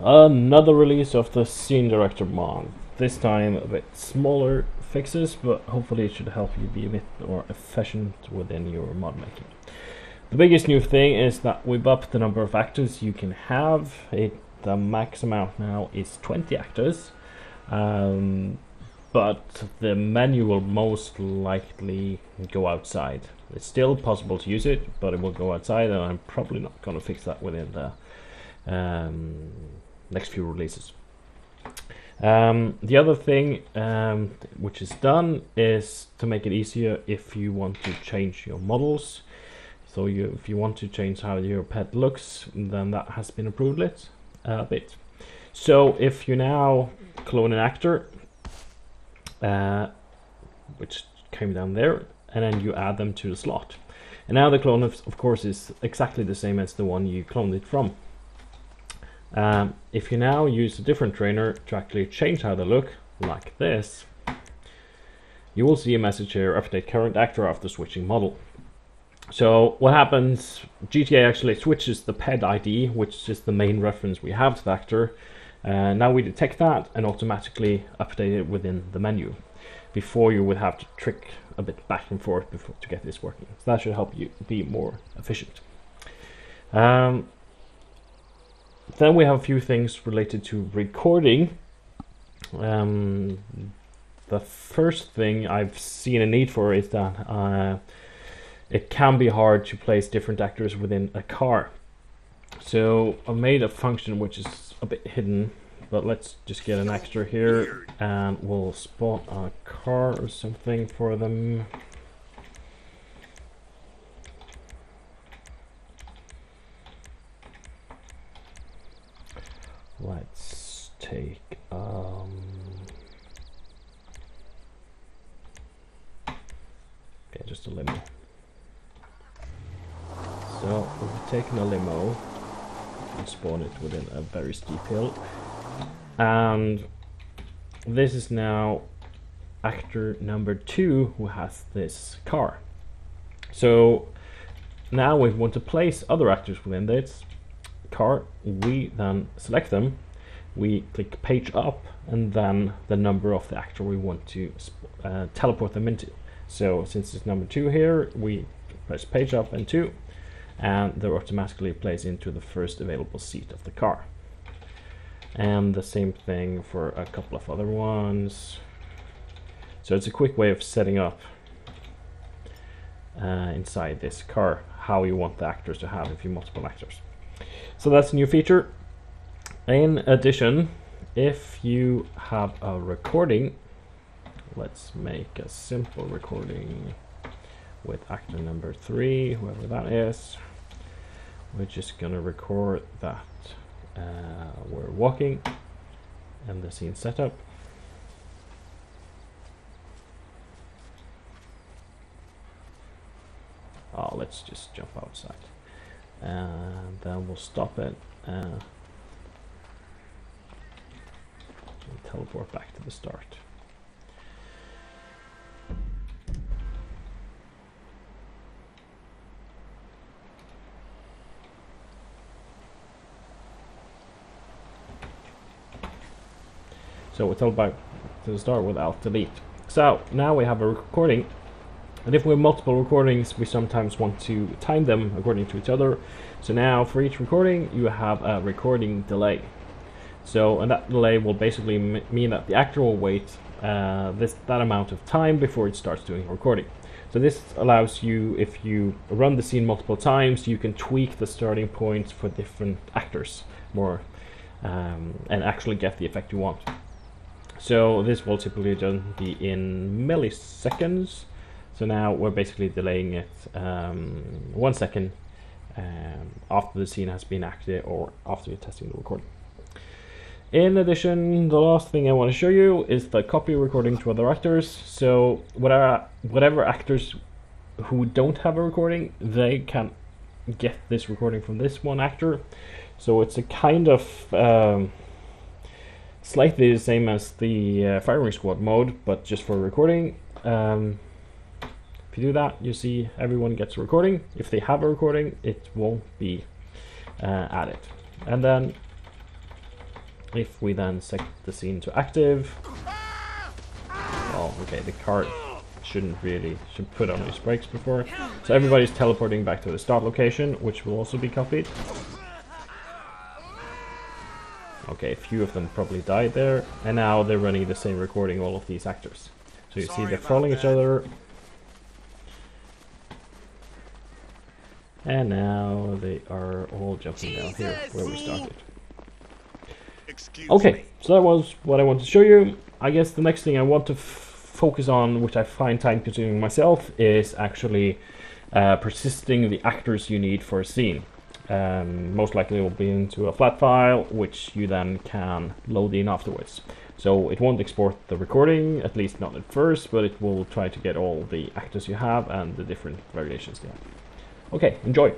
Another release of the Scene Director mod. This time a bit smaller fixes, but hopefully it should help you be a bit more efficient within your mod making. The biggest new thing is that we've upped the number of actors you can have. It the max amount now is 20 actors, um, but the menu will most likely go outside. It's still possible to use it, but it will go outside, and I'm probably not going to fix that within the um, next few releases. Um, the other thing um, which is done is to make it easier if you want to change your models. So you, if you want to change how your ped looks, then that has been approved uh, a bit. So if you now clone an actor, uh, which came down there, and then you add them to the slot. And now the clone, of, of course, is exactly the same as the one you cloned it from. Um, if you now use a different trainer to actually change how they look, like this, you will see a message here, update current actor after switching model. So what happens, GTA actually switches the PED ID, which is the main reference we have to the actor. Uh, now we detect that and automatically update it within the menu. Before you would have to trick a bit back and forth before, to get this working. So that should help you be more efficient. Um, then we have a few things related to recording. Um, the first thing I've seen a need for is that uh, it can be hard to place different actors within a car. So I've made a function which is a bit hidden, but let's just get an actor here and we'll spot a car or something for them. Let's take um Okay, just a limo. So we've taken a limo and spawn it within a very steep hill. And this is now actor number two who has this car. So now we want to place other actors within this car, we then select them, we click page up, and then the number of the actor we want to uh, teleport them into. So since it's number two here, we press page up and two, and they're automatically placed into the first available seat of the car. And the same thing for a couple of other ones. So it's a quick way of setting up uh, inside this car how you want the actors to have if you multiple actors. So that's a new feature. In addition, if you have a recording, let's make a simple recording with actor number three, whoever that is. We're just gonna record that uh, we're walking and the scene setup. Oh, let's just jump outside and then we'll stop it uh, and teleport back to the start. So we'll teleport back to the start without Delete. So now we have a recording and if we have multiple recordings, we sometimes want to time them according to each other. So now for each recording, you have a recording delay. So and that delay will basically mean that the actor will wait uh, this that amount of time before it starts doing recording. So this allows you, if you run the scene multiple times, you can tweak the starting points for different actors more um, and actually get the effect you want. So this will typically be in milliseconds so now we're basically delaying it um, one second um, after the scene has been acted or after you're testing the recording. In addition, the last thing I want to show you is the copy recording to other actors. So whatever, whatever actors who don't have a recording, they can get this recording from this one actor. So it's a kind of um, slightly the same as the uh, firing squad mode, but just for recording. Um, if you do that, you see everyone gets a recording. If they have a recording, it won't be uh, added. And then If we then set the scene to active, oh, okay, the cart shouldn't really should put on his brakes before. So everybody's teleporting back to the start location, which will also be copied. Okay, a few of them probably died there, and now they're running the same recording, all of these actors. So you see they're following each other. And now they are all jumping down here, where we started. Okay, so that was what I wanted to show you. I guess the next thing I want to focus on, which I find time consuming myself, is actually uh, persisting the actors you need for a scene. Um, most likely it will be into a flat file, which you then can load in afterwards. So it won't export the recording, at least not at first, but it will try to get all the actors you have and the different variations they have. Okay, enjoy!